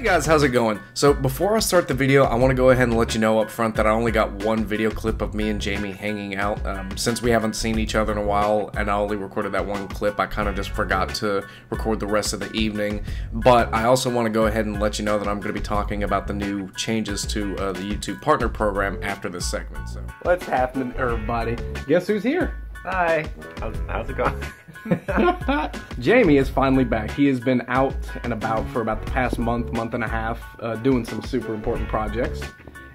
Hey guys, how's it going? So before I start the video, I want to go ahead and let you know up front that I only got one video clip of me and Jamie hanging out. Um, since we haven't seen each other in a while and I only recorded that one clip, I kind of just forgot to record the rest of the evening. But I also want to go ahead and let you know that I'm going to be talking about the new changes to uh, the YouTube Partner Program after this segment. So What's happening, everybody? Guess who's here? Hi. How's, how's it going? Jamie is finally back. He has been out and about for about the past month, month and a half, uh, doing some super important projects.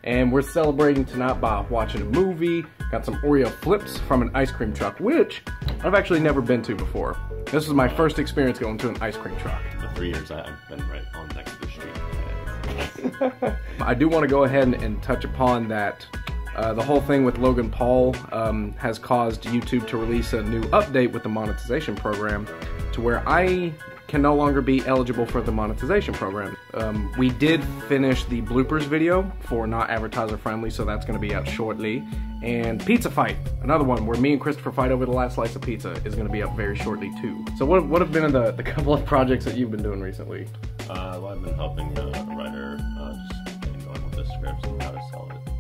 And we're celebrating tonight by watching a movie. Got some Oreo flips from an ice cream truck, which I've actually never been to before. This was my first experience going to an ice cream truck. The three years I- I've been right on next to the street. I do want to go ahead and, and touch upon that. Uh, the whole thing with Logan Paul um, has caused YouTube to release a new update with the monetization program to where I can no longer be eligible for the monetization program. Um, we did finish the bloopers video for not advertiser friendly, so that's going to be out shortly. And Pizza Fight, another one where me and Christopher fight over the last slice of pizza, is going to be up very shortly too. So what, what have been the, the couple of projects that you've been doing recently? Uh, well, I've been helping a writer uh, just getting going with the scripts and how to sell it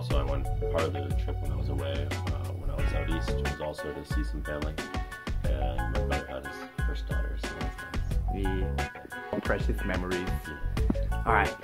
also, I went part of the trip when I was away, uh, when I was out east, it was also to see some family. And my brother had his first daughter, so that's nice. The precious memories. All right.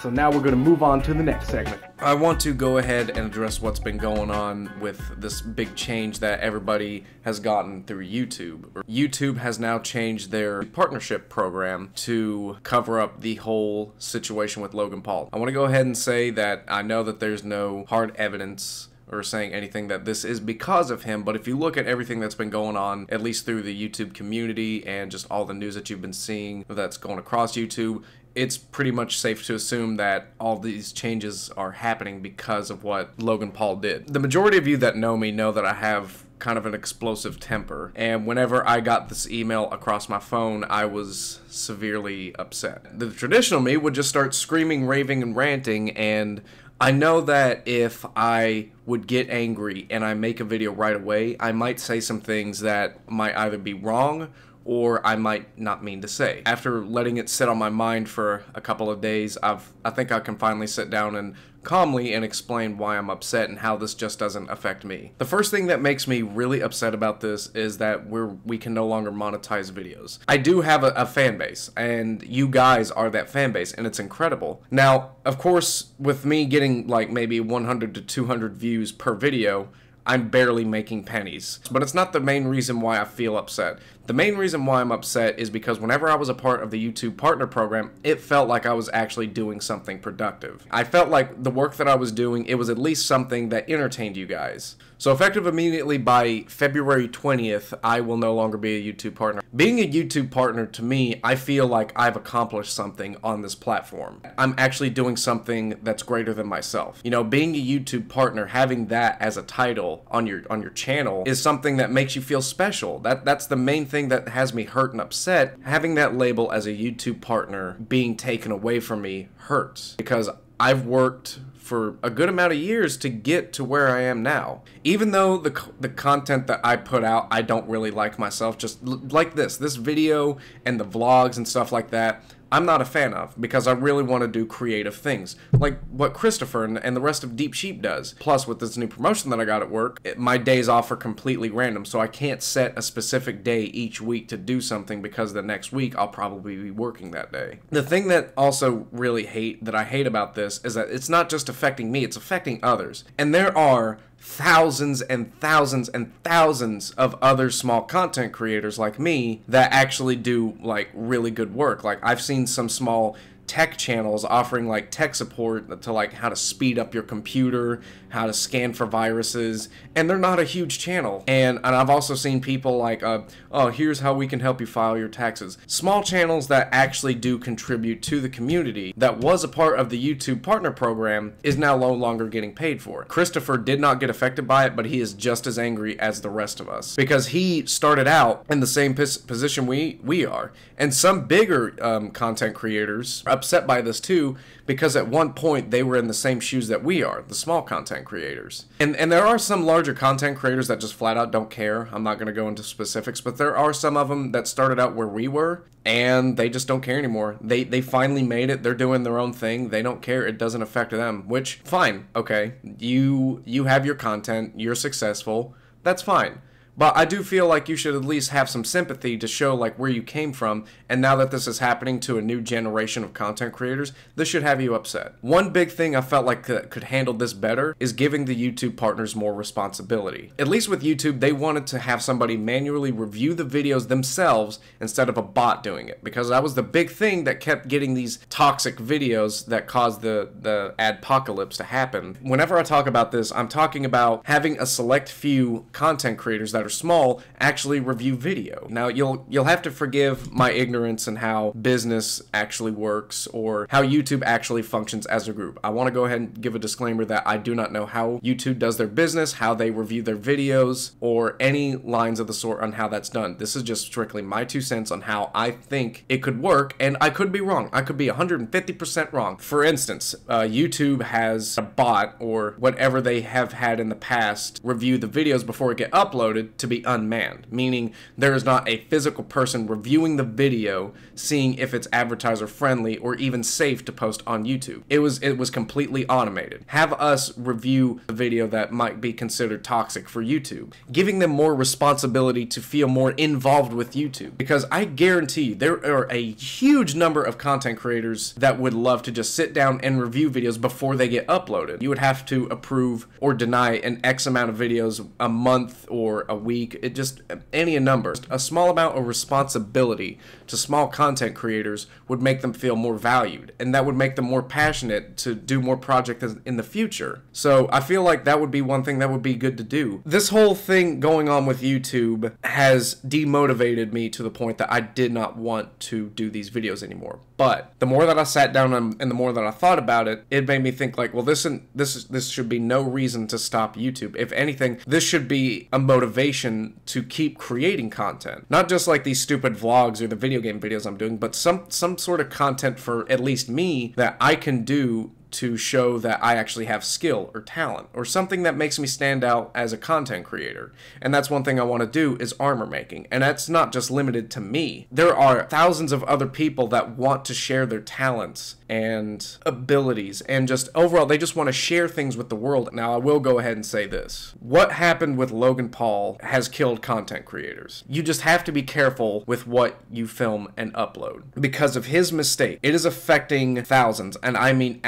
So now we're going to move on to the next segment. I want to go ahead and address what's been going on with this big change that everybody has gotten through YouTube. YouTube has now changed their partnership program to cover up the whole situation with Logan Paul. I want to go ahead and say that I know that there's no hard evidence or saying anything that this is because of him, but if you look at everything that's been going on, at least through the YouTube community and just all the news that you've been seeing that's going across YouTube, it's pretty much safe to assume that all these changes are happening because of what Logan Paul did. The majority of you that know me know that I have kind of an explosive temper, and whenever I got this email across my phone, I was severely upset. The traditional me would just start screaming, raving, and ranting, and I know that if I would get angry and I make a video right away, I might say some things that might either be wrong or I might not mean to say. After letting it sit on my mind for a couple of days, I've I think I can finally sit down and calmly and explain why I'm upset and how this just doesn't affect me. The first thing that makes me really upset about this is that we're we can no longer monetize videos. I do have a, a fan base and you guys are that fan base and it's incredible. Now, of course, with me getting like maybe 100 to 200 views per video, I'm barely making pennies. But it's not the main reason why I feel upset. The main reason why I'm upset is because whenever I was a part of the YouTube partner program, it felt like I was actually doing something productive. I felt like the work that I was doing, it was at least something that entertained you guys. So effective immediately by February 20th, I will no longer be a YouTube partner. Being a YouTube partner to me, I feel like I've accomplished something on this platform. I'm actually doing something that's greater than myself. You know, being a YouTube partner, having that as a title on your on your channel is something that makes you feel special. That that's the main thing that has me hurt and upset. Having that label as a YouTube partner being taken away from me hurts because I've worked for a good amount of years to get to where I am now. Even though the the content that I put out I don't really like myself, just like this, this video and the vlogs and stuff like that, I'm not a fan of because I really want to do creative things like what Christopher and, and the rest of Deep Sheep does. Plus, with this new promotion that I got at work, it, my days off are completely random, so I can't set a specific day each week to do something because the next week I'll probably be working that day. The thing that also really hate that I hate about this is that it's not just affecting me, it's affecting others. And there are thousands and thousands and thousands of other small content creators like me that actually do like really good work. Like I've seen some small tech channels offering like tech support to like how to speed up your computer, how to scan for viruses, and they're not a huge channel. And and I've also seen people like uh oh, here's how we can help you file your taxes. Small channels that actually do contribute to the community that was a part of the YouTube partner program is now no longer getting paid for. Christopher did not get affected by it, but he is just as angry as the rest of us because he started out in the same pos- position we we are. And some bigger um, content creators upset by this too because at one point they were in the same shoes that we are, the small content creators. And and there are some larger content creators that just flat out don't care. I'm not going to go into specifics, but there are some of them that started out where we were and they just don't care anymore. They they finally made it. They're doing their own thing. They don't care. It doesn't affect them, which fine. Okay. You you have your content, you're successful. That's fine. But I do feel like you should at least have some sympathy to show like where you came from. And now that this is happening to a new generation of content creators, this should have you upset. One big thing I felt like could handle this better is giving the YouTube partners more responsibility. At least with YouTube, they wanted to have somebody manually review the videos themselves instead of a bot doing it because that was the big thing that kept getting these toxic videos that caused the the adpocalypse to happen. Whenever I talk about this, I'm talking about having a select few content creators that are small actually review video. Now you'll you'll have to forgive my ignorance in how business actually works or how YouTube actually functions as a group. I want to go ahead and give a disclaimer that I do not know how YouTube does their business, how they review their videos, or any lines of the sort on how that's done. This is just strictly my two cents on how I think it could work, and I could be wrong. I could be 150% wrong. For instance, uh, YouTube has a bot or whatever they have had in the past review the videos before it get uploaded to be unmanned, meaning there is not a physical person reviewing the video, seeing if it's advertiser friendly or even safe to post on YouTube. It was it was completely automated. Have us review a video that might be considered toxic for YouTube, giving them more responsibility to feel more involved with YouTube. Because I guarantee you, there are a huge number of content creators that would love to just sit down and review videos before they get uploaded. You would have to approve or deny an X amount of videos a month or a week. It just any number. A small amount of responsibility to small content creators would make them feel more valued, and that would make them more passionate to do more projects in the future. So I feel like that would be one thing that would be good to do. This whole thing going on with YouTube has demotivated me to the point that I did not want to do these videos anymore. But the more that I sat down and, the more that I thought about it, it made me think like, well, this this this should be no reason to stop YouTube. If anything, this should be a motivation to keep creating content. Not just like these stupid vlogs or the video game videos I'm doing, but some some sort of content for at least me that I can do to show that I actually have skill or talent or something that makes me stand out as a content creator. And that's one thing I want to do is armor making. And that's not just limited to me. There are thousands of other people that want to share their talents and abilities and just overall they just want to share things with the world. Now I will go ahead and say this. What happened with Logan Paul has killed content creators. You just have to be careful with what you film and upload because of his mistake. It is affecting thousands and I mean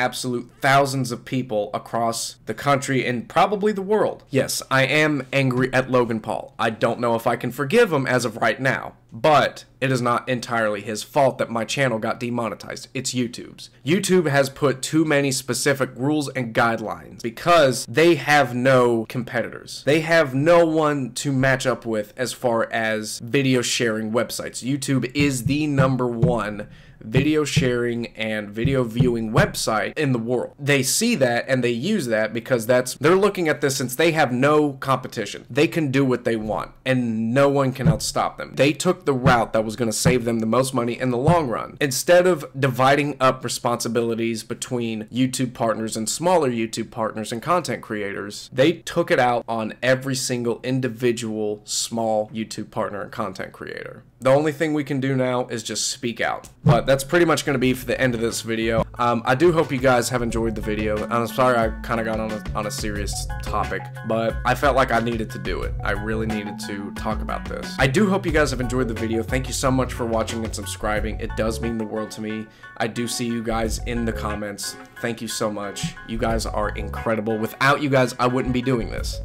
thousands of people across the country and probably the world. Yes, I am angry at Logan Paul. I don't know if I can forgive him as of right now. But it is not entirely his fault that my channel got demonetized. It's YouTube's. YouTube has put too many specific rules and guidelines because they have no competitors. They have no one to match up with as far as video sharing websites. YouTube is the number one video sharing and video viewing website in the world. They see that and they use that because that's they're looking at this since they have no competition. They can do what they want and no one can outstop them. They took the route that was going to save them the most money in the long run. Instead of dividing up responsibilities between YouTube partners and smaller YouTube partners and content creators, they took it out on every single individual small YouTube partner and content creator. The only thing we can do now is just speak out. But that's pretty much going to be for the end of this video. Um, I do hope you guys have enjoyed the video. I'm sorry I kind of got on a, on a serious topic, but I felt like I needed to do it. I really needed to talk about this. I do hope you guys have enjoyed the video. Thank you so much for watching and subscribing. It does mean the world to me. I do see you guys in the comments. Thank you so much. You guys are incredible. Without you guys, I wouldn't be doing this.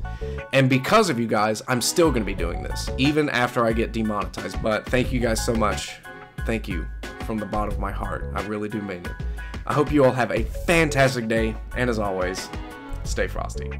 And because of you guys, I'm still going to be doing this, even after I get demonetized. But thank you guys so much. Thank you from the bottom of my heart. I really do mean it. I hope you all have a fantastic day, and as always, stay frosty.